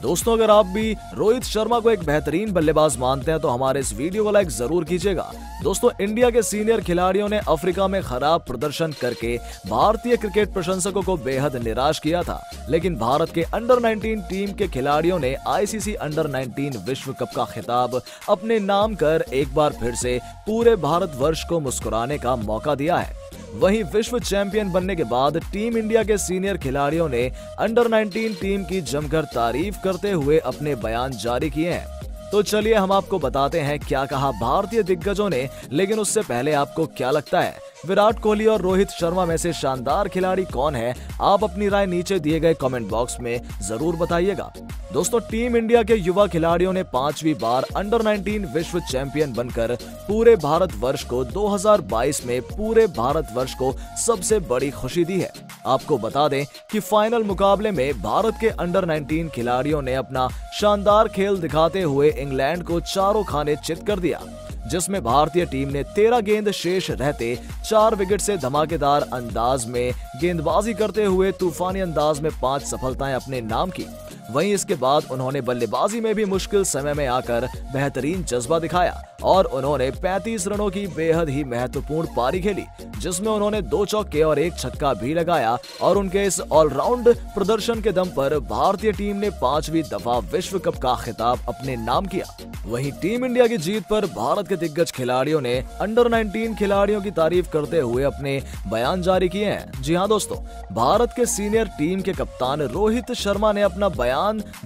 दोस्तों, अगर आप भी रोहित शर्मा को एक बेहतरीन बल्लेबाज मानते हैं तो हमारे इस वीडियो को लाइक ज़रूर कीजिएगा। दोस्तों, इंडिया के सीनियर खिलाड़ियों ने अफ्रीका में खराब प्रदर्शन करके भारतीय क्रिकेट प्रशंसकों को बेहद निराश किया था। लेकिन भारत के अंडर 19 टीम के खिलाड़ियों ने आईसीसी अंडर 19 विश्व कप का खिताब अपने नाम कर एक बार फिर से पूरे भारत वर्ष को मुस्कुराने का मौका दिया है। वहीं विश्व चैंपियन बनने के बाद टीम इंडिया के सीनियर खिलाड़ियों ने अंडर 19 टीम की जमकर तारीफ़ करते हुए अपने बयान जारी किए हैं। तो चलिए हम आपको बताते हैं क्या कहा भारतीय दिग्गजों ने, लेकिन उससे पहले आपको क्या लगता है? विराट कोहली और रोहित शर्मा में से शानदार खिलाड़ी कौन है, आप अपनी राय नीचे दिए गए कमेंट बॉक्स में ज़रूर बताइएगा। दोस्तों टीम इंडिया के युवा खिलाड़ियों ने पांचवी बार अंडर 19 विश्व चैंपियन बनकर पूरे भारत वर्ष को 2022 में पूरे भारत वर्ष को सबसे बड़ी खुशी दी है। आपको बता दें कि फाइनल मुकाबले में भारत के अंडर 19 खिलाड़ियों ने अपना शानदार खेल दिखाते हुए इंग्लैंड को चारों खाने चित कर दिया। जिसमें भारतीय टीम ने तेरह गेंद शेष रहते चार विकेट से धमाकेदार अंदाज में गेंदबाजी करते हुए तूफानी अंदाज में पाँच सफलताएँ अपने नाम की। वहीं इसके बाद उन्होंने बल्लेबाजी में भी मुश्किल समय में आकर बेहतरीन जज्बा दिखाया और उन्होंने 35 रनों की बेहद ही महत्वपूर्ण पारी खेली, जिसमें उन्होंने दो चौके और एक छक्का भी लगाया और उनके इस ऑलराउंड प्रदर्शन के दम पर भारतीय टीम ने पांचवी दफ़ा विश्व कप का खिताब अपने नाम किया। वहीं टीम इंडिया की जीत पर भारत के दिग्गज खिलाड़ियों ने अंडर 19 खिलाड़ियों की तारीफ़ करते हुए अपने बयान जारी किए हैं। जी हाँ दोस्तों, भारत के सीनियर टीम के कप्तान रोहित शर्मा ने अपना बयान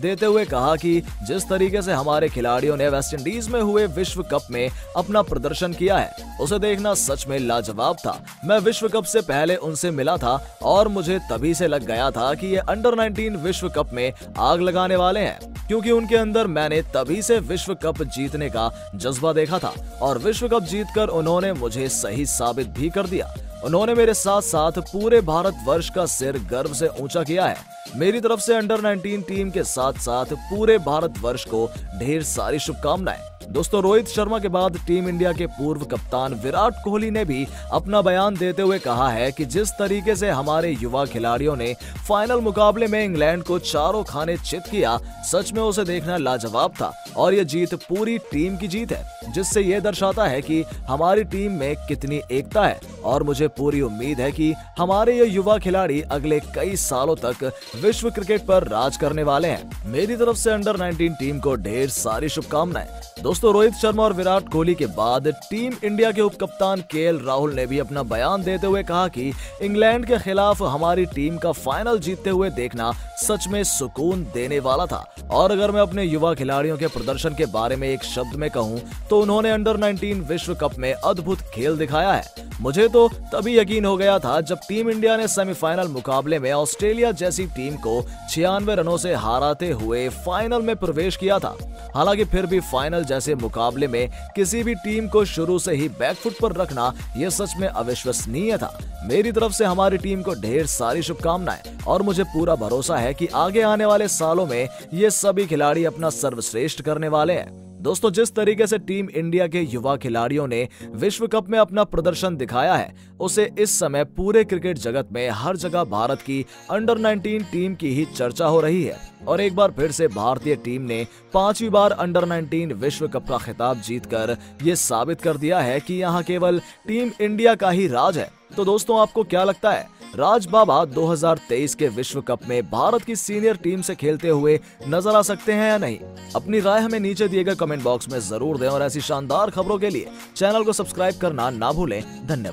देते हुए कहा कि जिस तरीके से हमारे खिलाड़ियों ने वेस्टइंडीज में हुए विश्व कप में अपना प्रदर्शन किया है, उसे देखना सच में लाजवाब था। मैं विश्व कप से पहले उनसे मिला था और मुझे तभी से लग गया था कि ये अंडर 19 विश्व कप में आग लगाने वाले हैं, क्योंकि उनके अंदर मैंने तभी से विश्व कप जीतने का जज्बा देखा था और विश्व कप जीतकर उन्होंने मुझे सही साबित भी कर दिया। उन्होंने मेरे साथ साथ पूरे भारत वर्ष का सिर गर्व से ऊँचा किया है। मेरी तरफ़ से अंडर 19 टीम के साथ साथ पूरे भारत वर्ष को ढेर सारी शुभकामनाएँ। दोस्तों, रोहित शर्मा के बाद टीम इंडिया के पूर्व कप्तान विराट कोहली ने भी अपना बयान देते हुए कहा है कि जिस तरीके से हमारे युवा खिलाड़ियों ने फाइनल मुकाबले में इंग्लैंड को चारों खाने चित किया, सच में उसे देखना लाजवाब था और ये जीत पूरी टीम की जीत है, जिससे ये दर्शाता है कि हमारी टीम में कितनी एकता है। और मुझे पूरी उम्मीद है कि हमारे ये युवा खिलाड़ी अगले कई सालों तक विश्व क्रिकेट पर राज करने वाले हैं। मेरी तरफ़ से अंडर 19 टीम को ढेर सारी शुभकामनाएँ। दोस्तों, रोहित शर्मा और विराट कोहली के बाद टीम इंडिया के उप कप्तान के राहुल ने भी अपना बयान देते हुए कहा कि इंग्लैंड के खिलाफ हमारी टीम का फाइनल जीतते हुए देखना सच में सुकून देने वाला था। और अगर मैं अपने युवा खिलाड़ियों के प्रदर्शन के बारे में एक शब्द में कहूँ तो उन्होंने अंडर 19 विश्व कप में अद्भुत खेल दिखाया है। मुझे तो तभी यकीन हो गया था जब टीम इंडिया ने सेमीफाइनल मुकाबले में ऑस्ट्रेलिया जैसी टीम को छियानवे रनों से हाराते हुए फाइनल में प्रवेश किया था। हालाँकि फिर भी फाइनल जैसे मुकाबले में किसी भी टीम को शुरू से ही बैकफुट पर रखना यह सच में अविश्वसनीय था। मेरी तरफ़ से हमारी टीम को ढेर सारी शुभकामनाएँ और मुझे पूरा भरोसा है कि आगे आने वाले सालों में ये सभी खिलाड़ी अपना सर्वश्रेष्ठ करने वाले हैं। दोस्तों, जिस तरीके से टीम इंडिया के युवा खिलाड़ियों ने विश्व कप में अपना प्रदर्शन दिखाया है, उसे इस समय पूरे क्रिकेट जगत में हर जगह भारत की अंडर 19 टीम की ही चर्चा हो रही है। और एक बार फिर से भारतीय टीम ने पांचवी बार अंडर 19 विश्व कप का खिताब जीतकर ये साबित कर दिया है कि यहाँ केवल टीम इंडिया का ही राज है। तो दोस्तों, आपको क्या लगता है? राज बाबा 2023 के विश्व कप में भारत की सीनियर टीम से खेलते हुए नज़र आ सकते हैं या नहीं? अपनी राय हमें नीचे दिए गए कमेंट बॉक्स में ज़रूर दें और ऐसी शानदार खबरों के लिए चैनल को सब्सक्राइब करना ना भूलें। धन्यवाद।